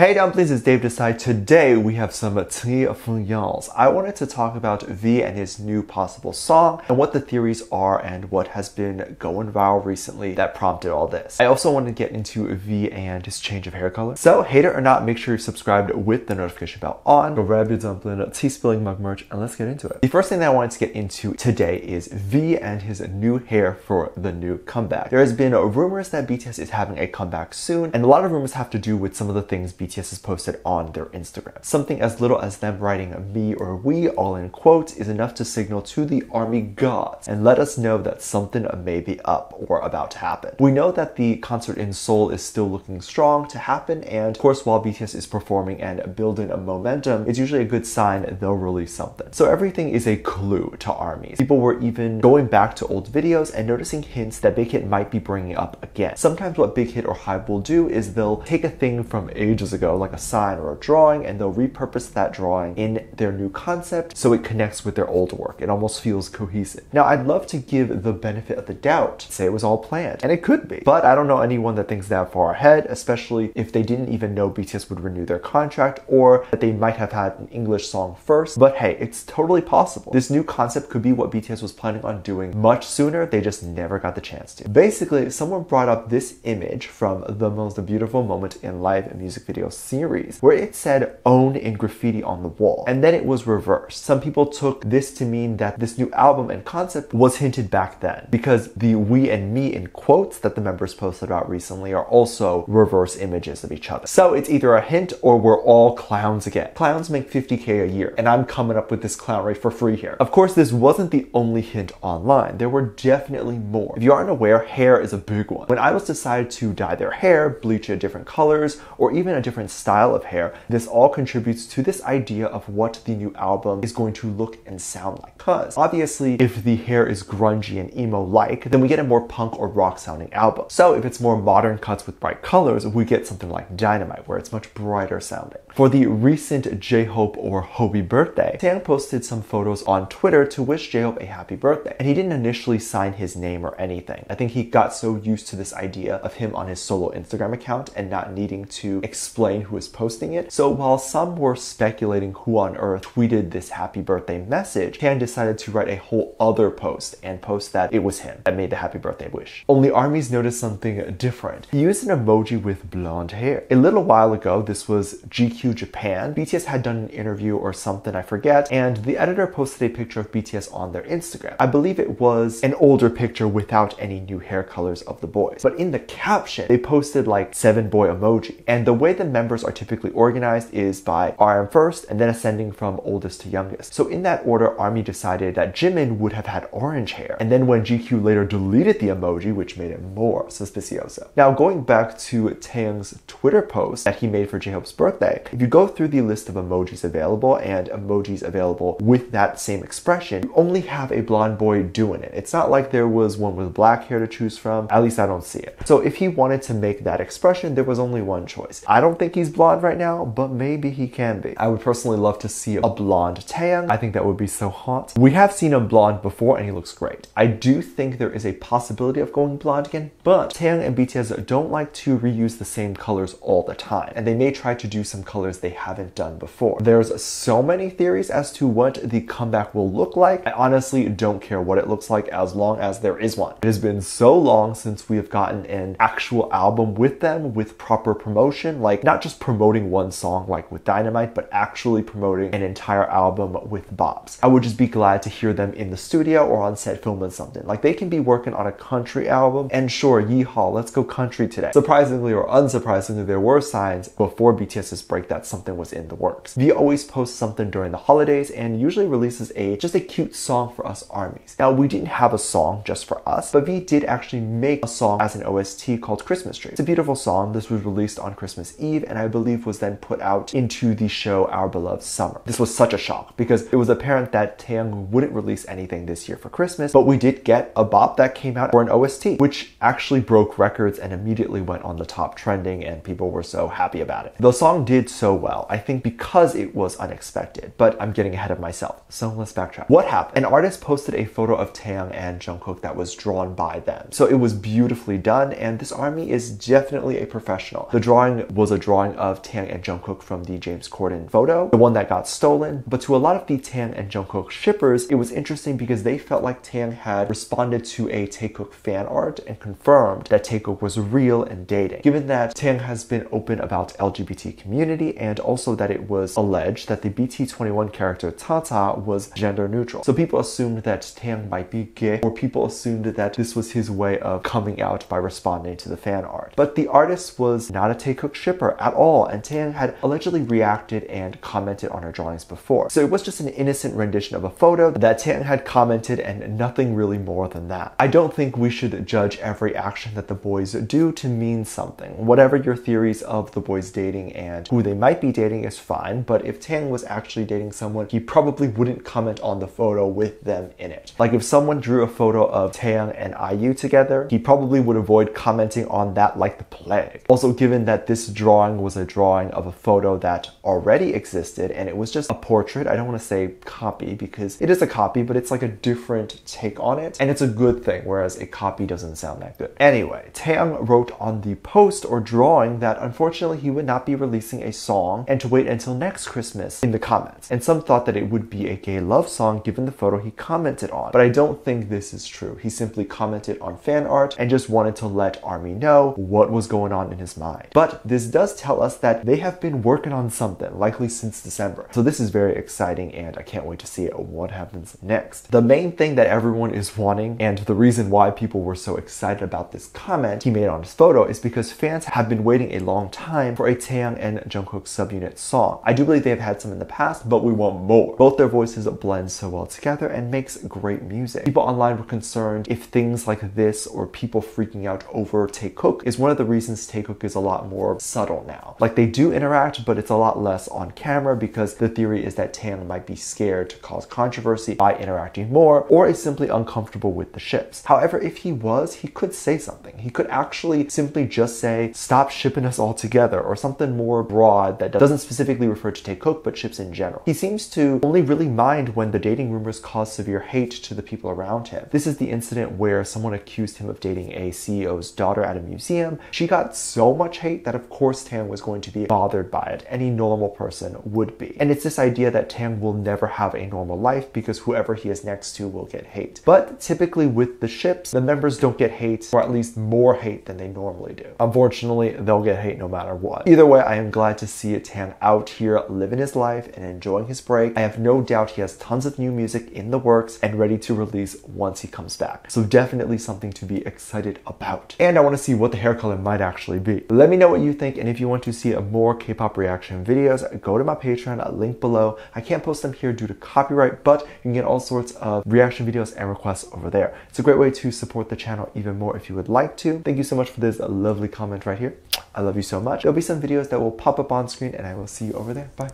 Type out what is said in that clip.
Hey dumplings, it's Dave Disci. Today we have some Tea Fuyans. I wanted to talk about V and his new possible song and what the theories are and what has been going viral recently that prompted all this. I also want to get into V and his change of hair color. So, hater or not, make sure you're subscribed with the notification bell on. Go grab your dumpling, tea spilling mug merch, and let's get into it. The first thing that I wanted to get into today is V and his new hair for the new comeback. There has been rumors that BTS is having a comeback soon, and a lot of rumors have to do with some of the things BTS BTS has posted on their Instagram. Something as little as them writing me or we all in quotes is enough to signal to the army gods and let us know that something may be up or about to happen. We know that the concert in Seoul is still looking strong to happen and of course while BTS is performing and building a momentum, it's usually a good sign they'll release something. So everything is a clue to armies. People were even going back to old videos and noticing hints that Big Hit might be bringing up again. Sometimes what Big Hit or Hybe will do is they'll take a thing from ages ago ago, like a sign or a drawing, and they'll repurpose that drawing in their new concept so it connects with their old work. It almost feels cohesive. Now, I'd love to give the benefit of the doubt, say it was all planned, and it could be, but I don't know anyone that thinks that far ahead, especially if they didn't even know BTS would renew their contract or that they might have had an English song first. But hey, it's totally possible. This new concept could be what BTS was planning on doing much sooner, they just never got the chance to. Basically, someone brought up this image from the most beautiful moment in life music video series where it said own in graffiti on the wall. And then it was reversed. Some people took this to mean that this new album and concept was hinted back then because the we and me in quotes that the members posted about recently are also reverse images of each other. So it's either a hint or we're all clowns again. Clowns make 50k a year and I'm coming up with this clown clownry for free here. Of course, this wasn't the only hint online. There were definitely more. If you aren't aware, hair is a big one. When idols decide to dye their hair, bleach it different colors, or even a different different style of hair, this all contributes to this idea of what the new album is going to look and sound like. Because obviously, if the hair is grungy and emo like, then we get a more punk or rock sounding album. So if it's more modern cuts with bright colors, we get something like Dynamite, where it's much brighter sounding. For the recent J Hope or Hobi birthday, Taehyung posted some photos on Twitter to wish J Hope a happy birthday. And he didn't initially sign his name or anything. I think he got so used to this idea of him on his solo Instagram account and not needing to explain explain who is posting it. So while some were speculating who on earth tweeted this happy birthday message, Tan decided to write a whole other post and post that it was him that made the happy birthday wish. Only armies noticed something different. He used an emoji with blonde hair. A little while ago, this was GQ Japan. BTS had done an interview or something, I forget, and the editor posted a picture of BTS on their Instagram. I believe it was an older picture without any new hair colors of the boys. But in the caption, they posted like seven boy emoji. And the way the members are typically organized is by RM first and then ascending from oldest to youngest. So in that order, ARMY decided that Jimin would have had orange hair. And then when GQ later deleted the emoji, which made it more suspicioso. Now going back to Taehyung's Twitter post that he made for J-Hope's birthday, if you go through the list of emojis available and emojis available with that same expression, you only have a blonde boy doing it. It's not like there was one with black hair to choose from. At least I don't see it. So if he wanted to make that expression, there was only one choice. I don't think he's blonde right now, but maybe he can be. I would personally love to see a blonde Taehyung. I think that would be so hot. We have seen him blonde before and he looks great. I do think there is a possibility of going blonde again, but Taehyung and BTS don't like to reuse the same colors all the time, and they may try to do some colors they haven't done before. There's so many theories as to what the comeback will look like. I honestly don't care what it looks like as long as there is one. It has been so long since we have gotten an actual album with them with proper promotion, like not just promoting one song like with Dynamite, but actually promoting an entire album with Bobs. I would just be glad to hear them in the studio or on set filming something. Like they can be working on a country album, and sure, yeehaw, let's go country today. Surprisingly or unsurprisingly, there were signs before BTS's break that something was in the works. V always posts something during the holidays and usually releases a just a cute song for us armies. Now we didn't have a song just for us, but V did actually make a song as an OST called Christmas Tree. It's a beautiful song. This was released on Christmas Eve and I believe was then put out into the show Our Beloved Summer. This was such a shock because it was apparent that Taehyung wouldn't release anything this year for Christmas, but we did get a bop that came out for an OST, which actually broke records and immediately went on the top trending and people were so happy about it. The song did so well, I think because it was unexpected, but I'm getting ahead of myself, so let's backtrack. What happened? An artist posted a photo of Taehyung and Jungkook that was drawn by them. So it was beautifully done and this army is definitely a professional. The drawing was a drawing of Tang and Jungkook from the James Corden photo, the one that got stolen. But to a lot of the Tang and Jungkook shippers, it was interesting because they felt like Tang had responded to a Taekook fan art and confirmed that Taekook was real and dating. Given that Tang has been open about LGBT community and also that it was alleged that the BT21 character Tata was gender neutral. So people assumed that Tang might be gay or people assumed that this was his way of coming out by responding to the fan art. But the artist was not a Taekook shipper at all and Tang had allegedly reacted and commented on her drawings before. So it was just an innocent rendition of a photo that Tang had commented and nothing really more than that. I don't think we should judge every action that the boys do to mean something. Whatever your theories of the boys dating and who they might be dating is fine, but if Tang was actually dating someone, he probably wouldn't comment on the photo with them in it. Like if someone drew a photo of Tang and IU together, he probably would avoid commenting on that like the plague. Also, given that this drawing was a drawing of a photo that already existed and it was just a portrait, I don't want to say copy because it is a copy, but it's like a different take on it. And it's a good thing, whereas a copy doesn't sound that good. Anyway, Tang wrote on the post or drawing that unfortunately he would not be releasing a song and to wait until next Christmas in the comments. And some thought that it would be a gay love song given the photo he commented on. But I don't think this is true. He simply commented on fan art and just wanted to let ARMY know what was going on in his mind. But this does tell us that they have been working on something, likely since December. So this is very exciting and I can't wait to see what happens next. The main thing that everyone is wanting and the reason why people were so excited about this comment he made on his photo is because fans have been waiting a long time for a Taehyung and Jungkook subunit song. I do believe they have had some in the past, but we want more. Both their voices blend so well together and makes great music. People online were concerned if things like this or people freaking out over Taekook is one of the reasons Taekook is a lot more subtle now. Like they do interact, but it's a lot less on camera because the theory is that Tan might be scared to cause controversy by interacting more or is simply uncomfortable with the ships. However, if he was, he could say something. He could actually simply just say, stop shipping us all together or something more broad that doesn't specifically refer to Taekook but ships in general. He seems to only really mind when the dating rumors cause severe hate to the people around him. This is the incident where someone accused him of dating a CEO's daughter at a museum. She got so much hate that of course Tang was going to be bothered by it. Any normal person would be. And it's this idea that Tang will never have a normal life because whoever he is next to will get hate. But typically with the ships, the members don't get hate or at least more hate than they normally do. Unfortunately, they'll get hate no matter what. Either way, I am glad to see Tang out here living his life and enjoying his break. I have no doubt he has tons of new music in the works and ready to release once he comes back. So definitely something to be excited about. And I want to see what the hair color might actually be. Let me know what you think and if you want to see more K-pop reaction videos, go to my Patreon, link below. I can't post them here due to copyright, but you can get all sorts of reaction videos and requests over there. It's a great way to support the channel even more if you would like to. Thank you so much for this lovely comment right here. I love you so much. There'll be some videos that will pop up on screen and I will see you over there. Bye.